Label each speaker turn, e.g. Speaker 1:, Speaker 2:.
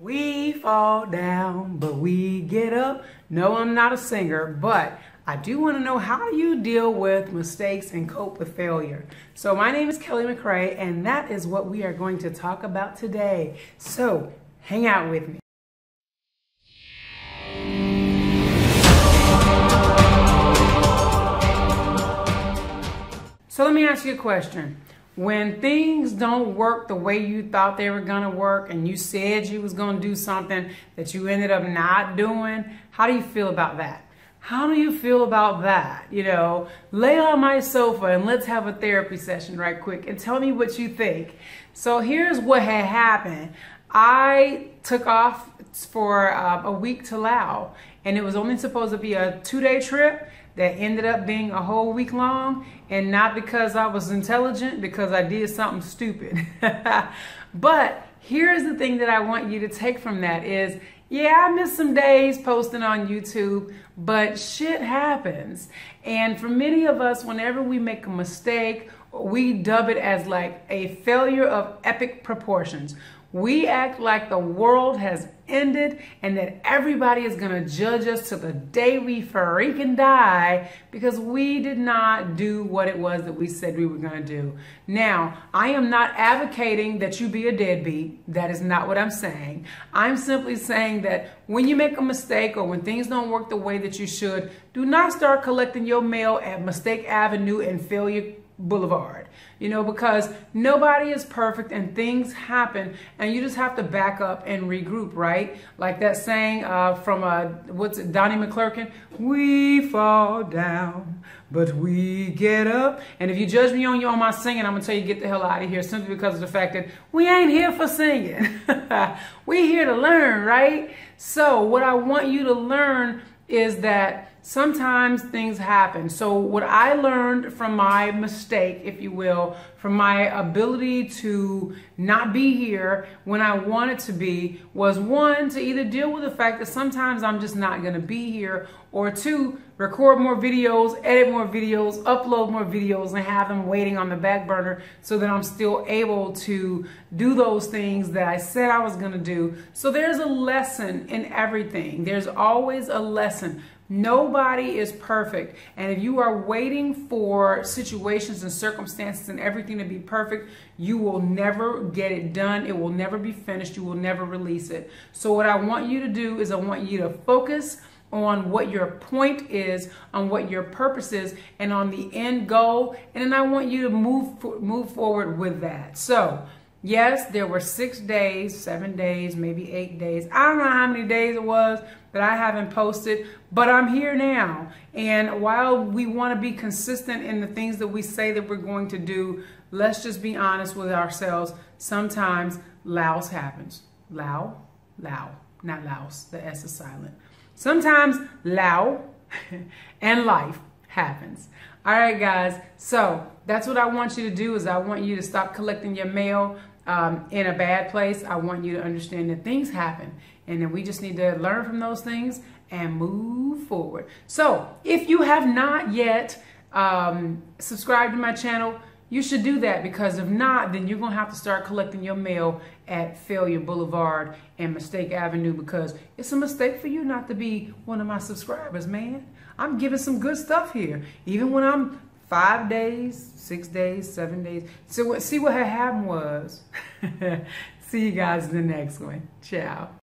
Speaker 1: We fall down, but we get up. No, I'm not a singer, but I do want to know how do you deal with mistakes and cope with failure. So my name is Kellie McRae, and that is what we are going to talk about today. So hang out with me. So let me ask you a question when things don't work the way you thought they were going to work and you said you was going to do something that you ended up not doing how do you feel about that? How do you feel about that? You know lay on my sofa and let's have a therapy session right quick and tell me what you think. So here's what had happened i took off for uh, a week to laos and it was only supposed to be a two-day trip that ended up being a whole week long and not because I was intelligent because I did something stupid. but here's the thing that I want you to take from that is yeah, I missed some days posting on YouTube, but shit happens. And for many of us, whenever we make a mistake, we dub it as like a failure of epic proportions. We act like the world has ended and that everybody is going to judge us to the day we freaking die because we did not do what it was that we said we were going to do. Now, I am not advocating that you be a deadbeat. That is not what I'm saying. I'm simply saying that when you make a mistake or when things don't work the way that you should, do not start collecting your mail at Mistake Avenue and Failure Boulevard, you know, because nobody is perfect and things happen and you just have to back up and regroup, right? Like that saying uh, from, uh, what's it, Donnie McClurkin, we fall down, but we get up. And if you judge me on, you on my singing, I'm gonna tell you get the hell out of here simply because of the fact that we ain't here for singing. we here to learn, right? So what I want you to learn is that sometimes things happen. So what I learned from my mistake, if you will, from my ability to not be here when I wanted to be was one, to either deal with the fact that sometimes I'm just not going to be here or two, record more videos, edit more videos, upload more videos and have them waiting on the back burner so that I'm still able to do those things that I said I was going to do. So there's a lesson in everything. There's always a lesson. Nobody is perfect. And if you are waiting for situations and circumstances and everything to be perfect, you will never get it done. It will never be finished. You will never release it. So what I want you to do is I want you to focus on what your point is, on what your purpose is, and on the end goal. And then I want you to move move forward with that. So Yes, there were six days, seven days, maybe eight days. I don't know how many days it was that I haven't posted, but I'm here now. And while we want to be consistent in the things that we say that we're going to do, let's just be honest with ourselves. Sometimes Laos happens. Lao, Lao, not Laos. The S is silent. Sometimes Lao and life happens. All right, guys. So that's what I want you to do is I want you to stop collecting your mail um, in a bad place. I want you to understand that things happen and then we just need to learn from those things and move forward. So if you have not yet um, subscribed to my channel, you should do that because if not, then you're going to have to start collecting your mail at Failure Boulevard and Mistake Avenue because it's a mistake for you not to be one of my subscribers, man. I'm giving some good stuff here. Even when I'm five days, six days, seven days. So see what had happened was. see you guys in the next one. Ciao.